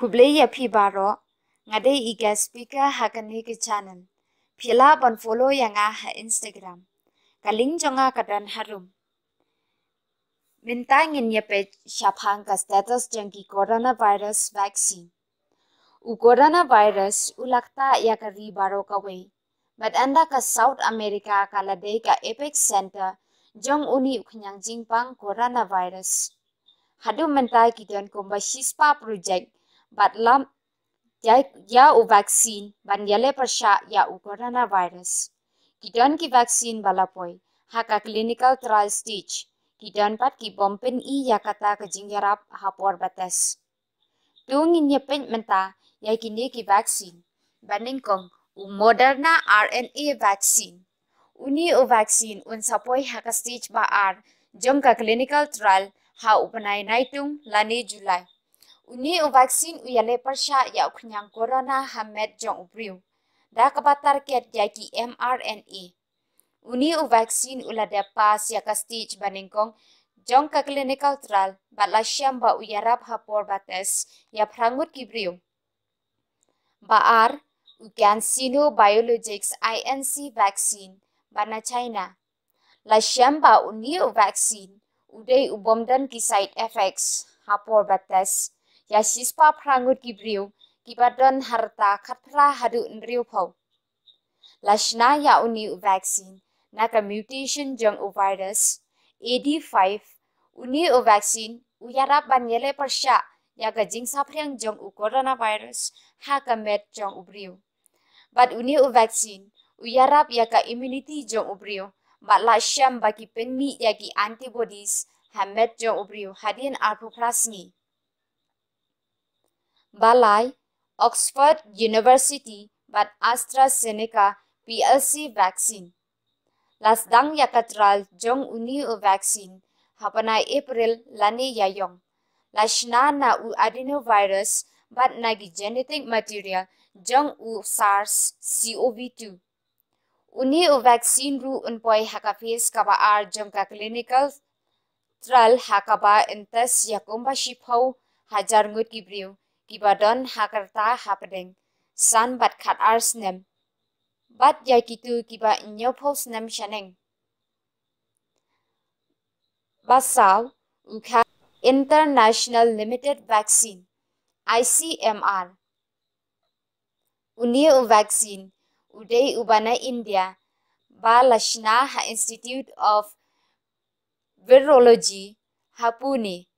kuble ya phi baro ngade i ga speaker ha kan ni ke channel phila ban follow ya nga ha instagram. Kaling jonga kadan harum. Minta ngin ya pe shaphang ka status jang ki coronavirus vaccine. U coronavirus u lakta ya ka ri baro ka we but anda ka south america ka lade ka apex center jong uni ukhyang jingpang coronavirus. Hadu mentai ki don komba shispa project but lam ya ya u vaccine ban yale persha ya u coronavirus. Kidon ki vaccine balapoi haka clinical trial stage. Kidon pat ki bompen i ya kata ke jingyarap hapor batas. Tung in yepen menta ya kini ki vaccine. Baning kong u moderna rna vaccine. Uni u vaccine un sapoi haka stage ba ar. Jong ka clinical trial ha upanai naitung lani july uni u vaccine u yale persha ya uknyang corona hamet jong upriu da kabatar ket ya ki mRNA. Uni u vaccine ula de pas ya ka stage baningkong jong ka clinical trial bala syam ba u yarap hapor bates ya prangut kibriu ba ar u CanSino Biologics INC vaccine bana China. La syam ba u vaccine udai ubomdan ki side effects hapor bates ya sispa prangut ki briu ki badan harta khatra hadu nriu phau. Lashna ya uni vaccine na ka mutation jong u virus. AD5 uni u vaccine u yara ban yele persha ya ka jingsa phreng jong u coronavirus ha ka met jong u briu. But uni u vaccine u yarap ya ka immunity jong u briu. Ba la sham ba ki penmi ya ki antibodies ha met jong u briu. Hadin arpu plasni Balai, Oxford University but AstraZeneca PLC vaccine. Lasdang yakatral jong uni u vaccine hapanai April lani yayong. Lashna na u adenovirus but nagi genetic material jong u SARS CoV-2. Uni u vaccine ru unpoi hakafis kaba ar jong ka clinical trial hakaba entes yakumba shipau hajar ngut kibriu kibadon hakarta hapedeng. San bat khat ars bat ya kitu kiba nyopos nem shaneng. Basal ukha international limited vaccine ICMR uni u vaccine udai ubana india ba lashna ha institute of virology hapuni.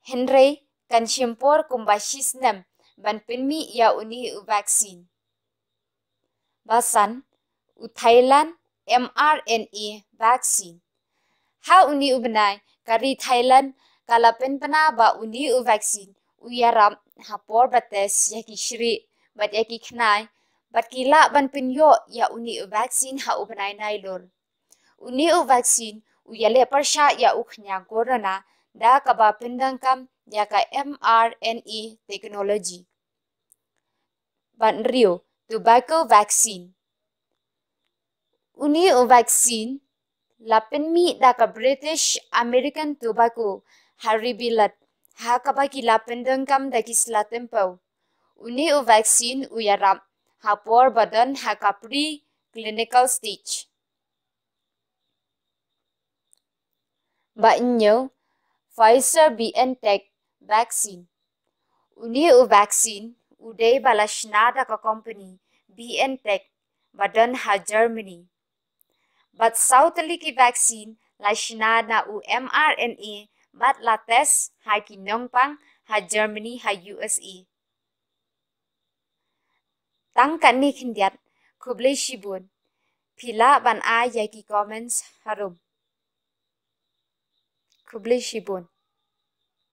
Henry kan shimpor kumbasis nem ban pinmi ya uni u vaccine. Basan u Thailand mRNA vaccine. Ha uni u benai kari Thailand kala penpana ba uni u vaccine u yaram hapor bates ya ki shri bat ya ki bat kila ban pinyo ya uni u vaccine ha u benai nailor. Uni u vaccine u yale persha ya u khnya corona da kaba pindang kam yaka mRNA technology. Ban Rio, tobacco vaccine. Uni o vaccine, lapin mi daka British American tobacco haribilat ha kabaki lapin dengkam daki slatempo. Uni o vaccine uyarap hapor badan ha kapri clinical stage. Ba Pfizer BioNTech vaccine. Uni u vaccine uday balashnada ka company BioNTech badan ha Germany. But South ki vaccine lashnada u mRNA bat lates ha kinongpang ha Germany ha USA. Tang kani kindiat kuble shibun. Pila ban a yaki comments harum. Kuble shibun.